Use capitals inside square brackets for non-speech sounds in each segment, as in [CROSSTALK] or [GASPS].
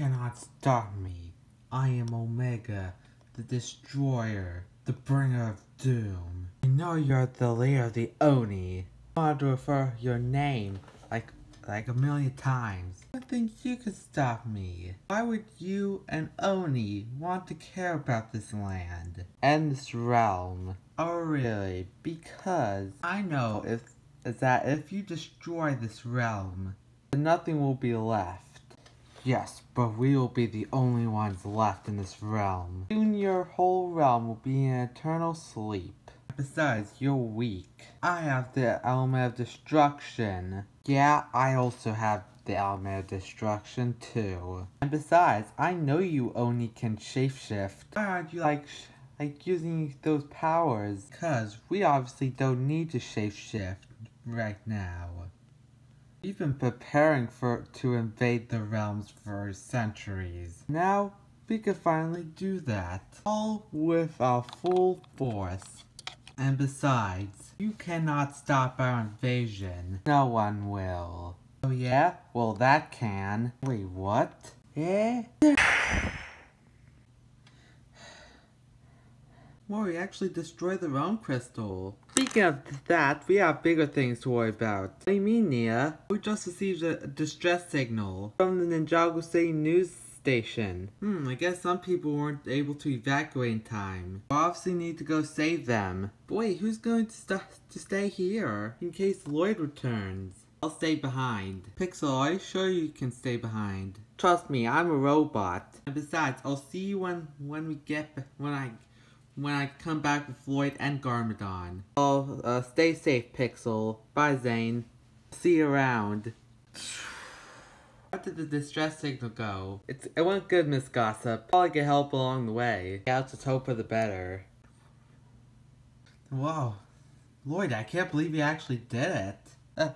Cannot stop me. I am Omega, the Destroyer, the Bringer of Doom. I know you're the leader of the Oni. I want to refer your name like like a million times. I think you could stop me. Why would you and Oni want to care about this land and this realm? Oh really? Because I know if is that if you destroy this realm, then nothing will be left. Yes, but we will be the only ones left in this realm. Soon your whole realm will be in eternal sleep. Besides, you're weak. I have the element of destruction. Yeah, I also have the element of destruction too. And besides, I know you only can shapeshift. Why aren't you like like using those powers? Cause we obviously don't need to shapeshift right now. We've been preparing for to invade the realms for centuries. Now we can finally do that. All with our full force. And besides, you cannot stop our invasion. No one will. Oh yeah? Well that can. Wait, what? Eh? [SIGHS] We actually destroyed the realm crystal. Speaking of that, we have bigger things to worry about. What do you mean, Nya? We just received a distress signal from the Ninjago City news station. Hmm, I guess some people weren't able to evacuate in time. We obviously need to go save them. Wait, who's going to, st to stay here in case Lloyd returns? I'll stay behind. Pixel, are you sure you can stay behind? Trust me, I'm a robot. And besides, I'll see you when when we get when I when I come back with Floyd and Garmadon. Oh, uh, stay safe, Pixel. Bye, Zane. See you around. [SIGHS] How did the distress signal go? It's, it went good, Miss Gossip. Probably get help along the way. Yeah, let's just hope for the better. Whoa. Lloyd, I can't believe you actually did it. [LAUGHS]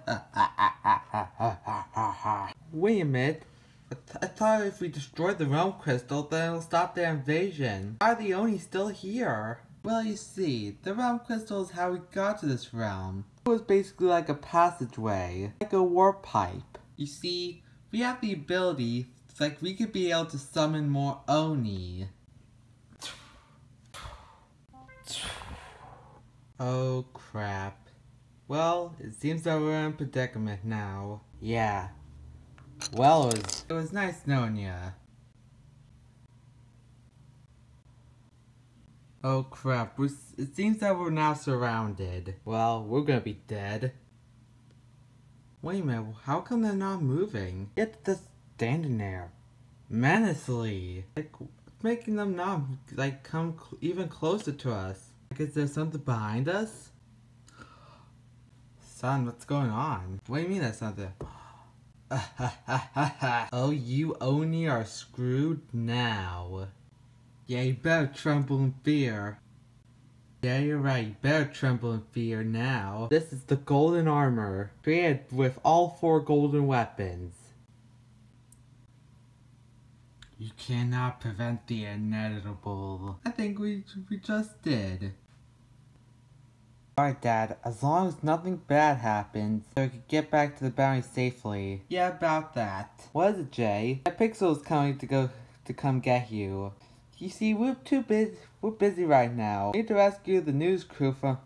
Wait a minute. I, th I thought if we destroy the realm crystal, then it'll stop their invasion. Why are the Oni still here? Well, you see, the realm crystal is how we got to this realm. It was basically like a passageway, like a warp pipe. You see, we have the ability, like we could be able to summon more Oni. Oh crap. Well, it seems that we're in predicament now. Yeah. Well, it was, it was nice knowing ya. Oh crap, we're, it seems that we're now surrounded. Well, we're gonna be dead. Wait a minute, how come they're not moving? Yet they're standing there. Menacingly. Like, making them not, like, come cl even closer to us. Like, is there something behind us? Son, what's going on? What do you mean there's something? [LAUGHS] oh, you only are screwed now. Yeah, you better tremble in fear. Yeah, you're right. You better tremble in fear now. This is the golden armor, created with all four golden weapons. You cannot prevent the inevitable. I think we we just did. Alright, Dad. As long as nothing bad happens, so we can get back to the bounty safely. Yeah, about that. What is it, Jay? My Pixel is coming to go to come get you. You see, we're too busy. We're busy right now. We need to rescue the news crew from,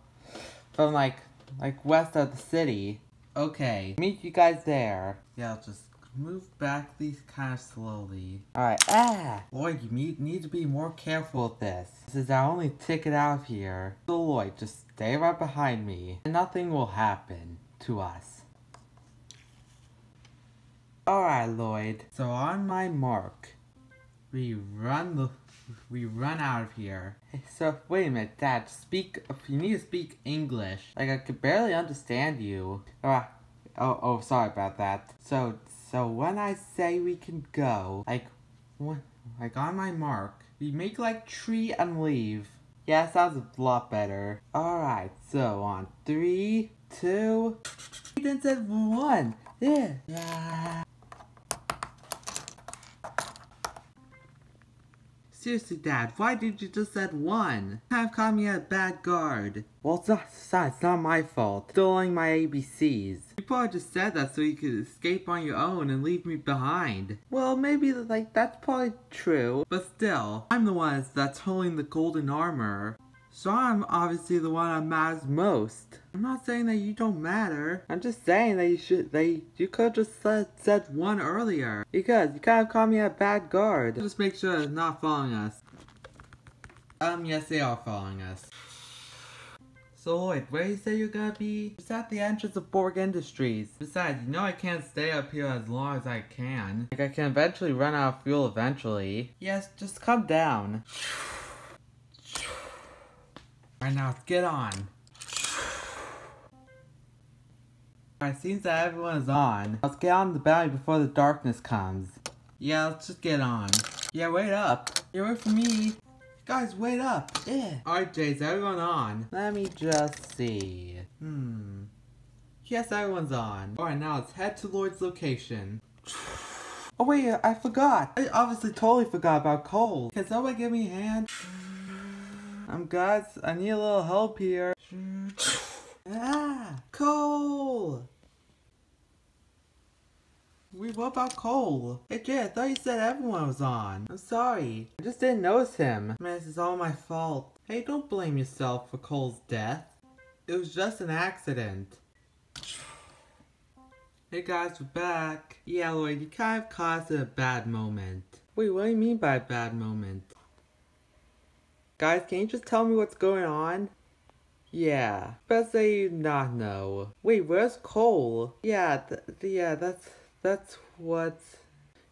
from like, like west of the city. Okay, meet you guys there. Yeah, I'll just move back these kind of slowly. Alright, ah! Lloyd, you need, need to be more careful with this. This is our only ticket out of here. So Lloyd, just stay right behind me, and nothing will happen to us. Alright, Lloyd. So on my mark, we run the we run out of here. So wait a minute, Dad. Speak. You need to speak English. Like I could barely understand you. Uh, oh, oh, sorry about that. So, so when I say we can go, like, when, like on my mark, we make like tree and leave. Yeah, sounds a lot better. All right. So on three, two, then said one. Yeah. Seriously, Dad, why did you just said one? Have caught me a bad guard. Well, it's not, it's not, it's not my fault. Stealing my ABCs. You probably just said that so you could escape on your own and leave me behind. Well, maybe, like, that's probably true. But still, I'm the one that's holding the golden armor. So I'm obviously the one that matters most. I'm not saying that you don't matter. I'm just saying that you should, they, you could just said, said one earlier. Because you kind of called me a bad guard. Just make sure it's not following us. Um, yes, they are following us. Lloyd, where you say you're gonna be? It's at the entrance of Borg Industries. Besides, you know I can't stay up here as long as I can. Like I can eventually run out of fuel eventually. Yes, just come down. Right now, get on. Alright, seems that everyone is on. Let's get on the battery before the darkness comes. Yeah, let's just get on. Yeah, wait up. You wait for me. Guys, wait up. Yeah. Alright, Jay, is everyone on? Let me just see. Hmm. Yes, everyone's on. Alright, now let's head to Lloyd's location. [SIGHS] Oh wait, I forgot. I obviously totally forgot about Cole. Can somebody give me a hand? Um, guys, I need a little help here. [SIGHS] ah, Cole! Wait, what about Cole? Hey Jay, I thought you said everyone was on. I'm sorry. I just didn't notice him. Man, this is all my fault. Hey, don't blame yourself for Cole's death. It was just an accident. Hey guys, we're back. Yeah, Lloyd, you kind of caused a bad moment. Wait, what do you mean by a bad moment? Guys, can you just tell me what's going on? Yeah, best say you not know. Wait, where's Cole? Yeah, th yeah, that's that's what...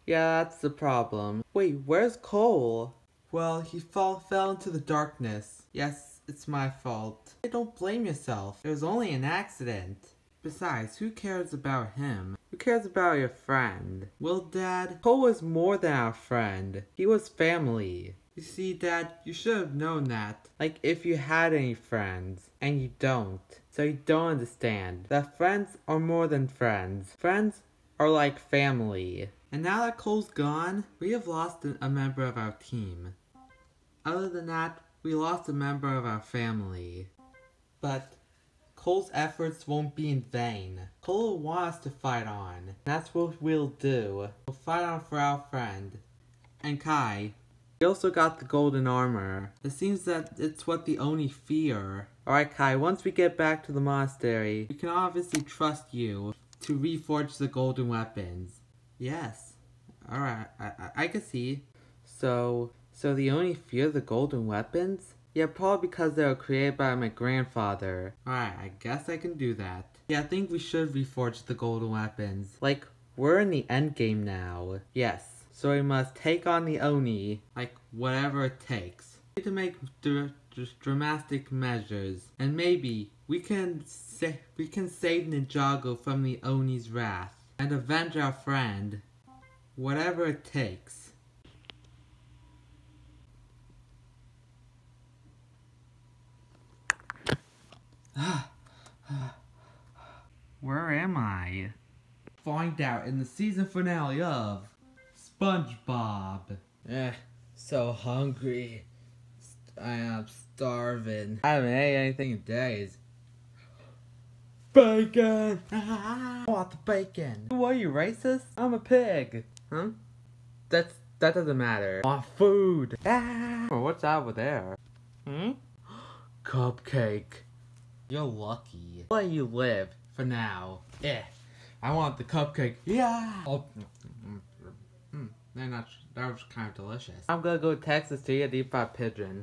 Yeah, that's the problem. Wait, where's Cole? Well, he fall fell into the darkness. Yes, it's my fault. Hey, don't blame yourself. It was only an accident. Besides, who cares about him? Who cares about your friend? Well, Dad, Cole was more than our friend. He was family. You see, Dad, you should have known that. Like, if you had any friends, and you don't. So you don't understand that friends are more than friends. Friends are like family. And now that Cole's gone, we have lost a member of our team. Other than that, we lost a member of our family. But Cole's efforts won't be in vain. Cole wants to fight on. That's what we'll do. We'll fight on for our friend. And Kai, we also got the golden armor. It seems that it's what the Oni fear. Alright Kai, once we get back to the monastery, we can obviously trust you to reforge the golden weapons. Yes. Alright, I, I, I can see. So, so the Oni fear the golden weapons? Yeah, probably because they were created by my grandfather. Alright, I guess I can do that. Yeah, I think we should reforge the golden weapons. Like, we're in the end game now. Yes. So we must take on the Oni, like whatever it takes. To make dr dramatic measures, and maybe we can sa we can save Ninjago from the Oni's wrath and avenge our friend, whatever it takes. Where am I? Find out in the season finale of SpongeBob. Eh, so hungry. I am starving. I haven't ate anything in days. Bacon! [LAUGHS] I want the bacon. Who are you, racist? I'm a pig. Huh? That's, that doesn't matter. I want food. [LAUGHS] Ah! Oh, what's over there? Hmm? [GASPS] Cupcake. You're lucky. Let you live, for now. Eh. I want the cupcake. Yeah! Oh. They're not. That was kind of delicious. I'm gonna go to Texas to eat a deep fried pigeon.